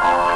Oh.